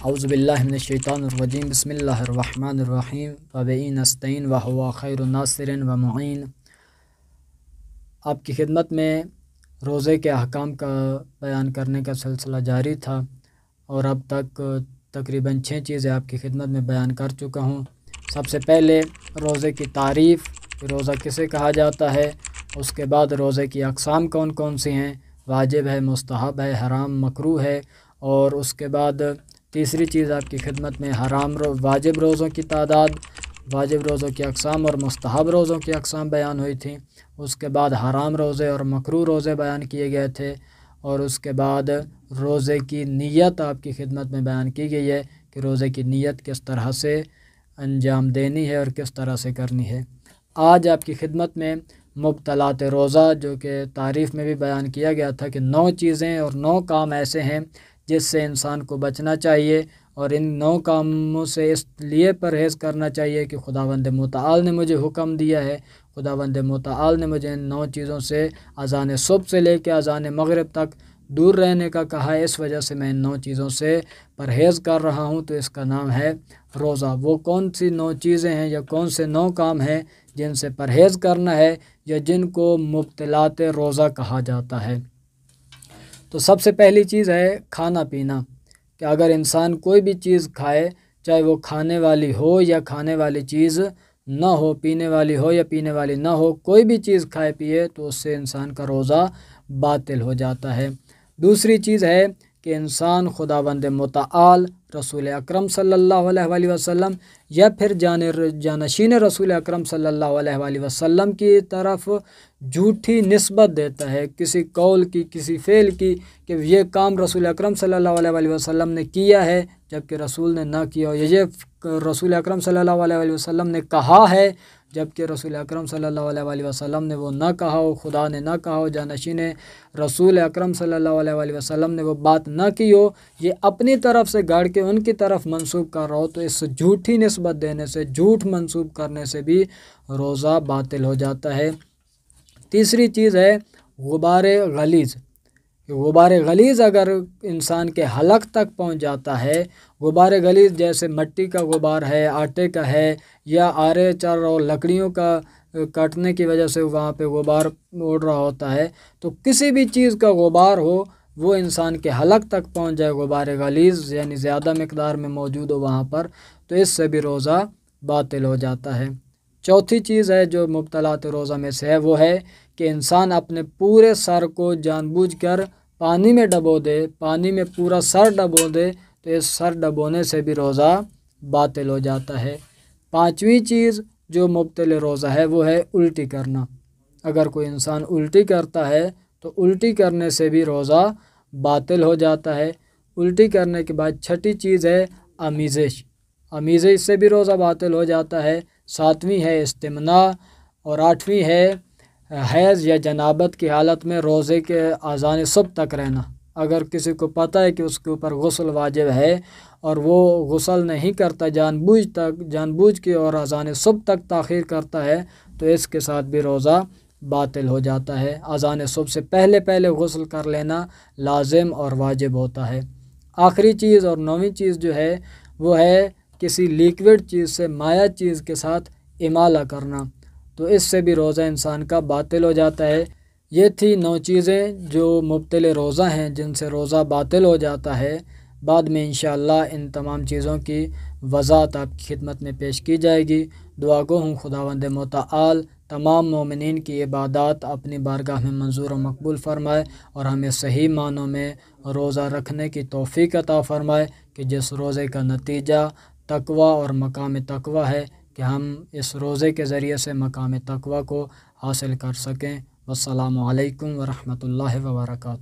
अउज़बिल्लिनशैतानरजीम बसमीम फ़बीन नस्तीन व हुआ खैरनासरन व मुइन आपकी खिदमत में रोज़े के अहकाम का बयान करने का सिलसिला जारी था और अब तक तकरीबन छः चीज़ें आपकी खिदमत में बयान कर चुका हूँ। सबसे पहले, रोज़े की तारीफ़ रोज़ा किसे कहा जाता है? उसके बाद रोज़े की अकसाम कौन कौन सी हैं? वाजिब है, मुस्तहब है, हराम मकरू है और उसके बाद तीसरी चीज़ आपकी खिदमत में, हराम रो, वाजिब रोज़ों की तादाद, वाजिब रोज़ों की अकसाम और मस्तहब रोज़ों की अकसाम बयान हुई थी। उसके बाद हराम रोज़े और मकरू रोज़े बयान किए गए थे और उसके बाद रोज़े की नीयत आपकी खिदमत में बयान की गई है कि रोज़े की नीयत किस तरह से अंजाम देनी है और किस तरह से करनी है। आज आपकी खिदमत में मुबतलात रोज़ा, जो कि तारीफ़ में भी बयान किया गया था कि नौ चीज़ें और नौ काम ऐसे हैं जिससे इंसान को बचना चाहिए और इन नौ कामों से इसलिए परहेज़ करना चाहिए कि खुदावंद मताल ने मुझे हुक्म दिया है। खुदावंद मताल ने मुझे इन नौ चीज़ों से अजान सुबह से लेकर अजान मगरब तक दूर रहने का कहा है। इस वजह से मैं इन नौ चीज़ों से परहेज़ कर रहा हूँ। तो इसका नाम है रोज़ा। वो कौन सी नौ चीज़ें हैं या कौन से नौ काम हैं जिनसे परहेज़ करना है या जिनको मुबतलात रोज़ा कहा जाता है? तो सबसे पहली चीज़ है खाना पीना, कि अगर इंसान कोई भी चीज़ खाए, चाहे वो खाने वाली हो या खाने वाली चीज़ ना हो, पीने वाली हो या पीने वाली ना हो, कोई भी चीज़ खाए पिए तो उससे इंसान का रोज़ा बातिल हो जाता है। दूसरी चीज़ है कि इंसान खुदावंद मताल रसूल अक्रम वसल्लम या फिर जान जानशीन रसूल अक्रम सल्लल्लाहु की तरफ़ झूठी नस्बत देता है, किसी कौल की, किसी फ़ेल की, कि ये काम रसूल अक्रम वसल्लम ने किया है, जबकि रसूल ने ना किया। ये रसूल अक्रम सल्लल्लाहु ने कहा है जबकि रसूल अकरम वसल्लम ने वो ना कहा हो, खुदा ने ना कहा हो जानशी ने रसूल अकरम वसल्लम ने वो बात ना की हो, ये अपनी तरफ़ से गाड़ के उनकी तरफ़ मंसूब कर रहा हो तो इस झूठी नस्बत देने से, झूठ मंसूब करने से भी रोज़ा बातिल हो जाता है। तीसरी चीज़ है गुबार गलीज़ गुबार गलीज़ अगर इंसान के हलक तक पहुँच जाता है गुबार गलीज़ जैसे मिट्टी का गुबार है, आटे का है, या आरे चर और लकड़ियों का काटने की वजह से वहाँ पे गुबार उड़ रहा होता है तो किसी भी चीज़ का गुबार हो, वो इंसान के हलक तक पहुँच जाए गुबार गलीज़, यानी ज़्यादा मकदार में मौजूद हो वहाँ पर तो इससे भी रोज़ा बातिल हो जाता है। चौथी चीज़ है जो मुबतलात रोज़ा में से है, वो है कि इंसान अपने पूरे सर को जानबूझकर पानी में डबो दे, पानी में पूरा सर डबो दे तो इस सर डबोने से भी रोज़ा बातिल हो जाता है। पांचवी चीज़ जो मुबतल रोज़ा है, वो है उल्टी करना। अगर कोई इंसान उल्टी करता है तो उल्टी करने से भी रोज़ा बातिल हो जाता है। उल्टी करने के बाद छठी चीज़ है अमीज़श। अमीज़श से भी रोज़ा बातिल हो जाता है। सातवीं है इस्तना और आठवीं है हैज़ या जनाबत की हालत में रोज़े के अजान सब तक रहना। अगर किसी को पता है कि उसके ऊपर गसल वाजिब है और वो गसल नहीं करता, जानबूझ तक, जानबूझ के और अजान सब तक ताख़िर करता है तो इसके साथ भी रोज़ा बातिल हो जाता है। अजान सबसे पहले पहले गसल कर लेना लाजिम और वाजिब होता है। आखिरी चीज़ और नौवीं चीज़ जो है, वो है किसी लिक्विड चीज़ से माया चीज़ के साथ इमाला करना। तो इससे भी रोज़ा इंसान का बातिल हो जाता है। ये थी नौ चीज़ें जो मुबतल रोज़ा हैं, जिनसे रोज़ा बातिल हो जाता है। बाद में इन इन तमाम चीज़ों की वज़ात आपकी खिदमत में पेश की जाएगी। दुआ गो हूँ खुदावंद मताल तमाम ममिन की इबादत अपनी बारगाह में मंजूर व मकबूल फ़रमाए और हमें सही मानों में रोज़ा रखने की तोफ़ी अता फ़रमाए कि जिस रोज़े का नतीजा तकवा और मकाम तकवा है कि हम इस रोज़े के ज़रिए से मकाम तकवा को हासिल कर सकें। वालकम वरहमल वर्का